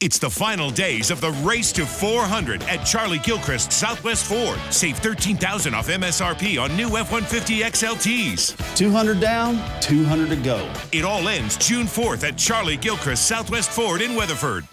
It's the final days of the race to 400 at Charlie Gilchrist Southwest Ford. Save 13000 off MSRP on new F-150 XLTs. 200 down, 200 to go. It all ends June 4th at Charlie Gilchrist Southwest Ford in Weatherford.